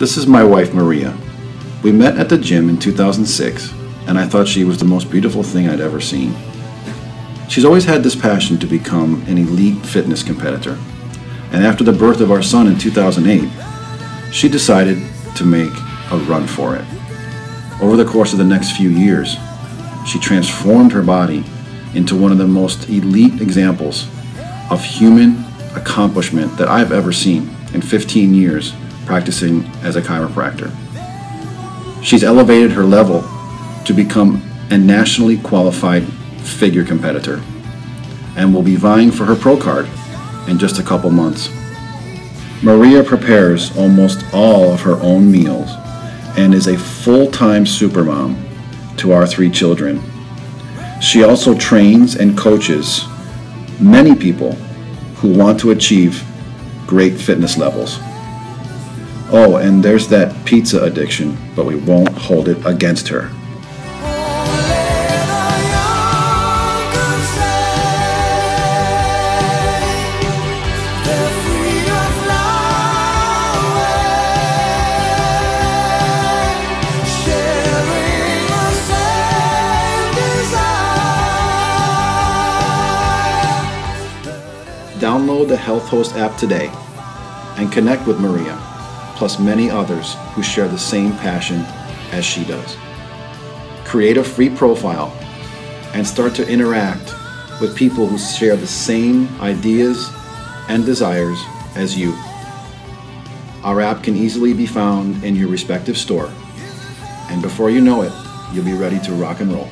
This is my wife, Maria. We met at the gym in 2006, and I thought she was the most beautiful thing I'd ever seen. She's always had this passion to become an elite fitness competitor, and after the birth of our son in 2008, she decided to make a run for it. Over the course of the next few years, she transformed her body into one of the most elite examples of human accomplishment that I've ever seen in 15 years practicing as a chiropractor. She's elevated her level to become a nationally qualified figure competitor and will be vying for her pro card in just a couple months. Maria prepares almost all of her own meals and is a full-time supermom to our three children. She also trains and coaches many people who want to achieve great fitness levels. Oh, and there's that pizza addiction, but we won't hold it against her. Download the Healthost app today and connect with Maria, plus many others who share the same passion as she does. Create a free profile and start to interact with people who share the same ideas and desires as you. Our app can easily be found in your respective store, and before you know it, you'll be ready to rock and roll.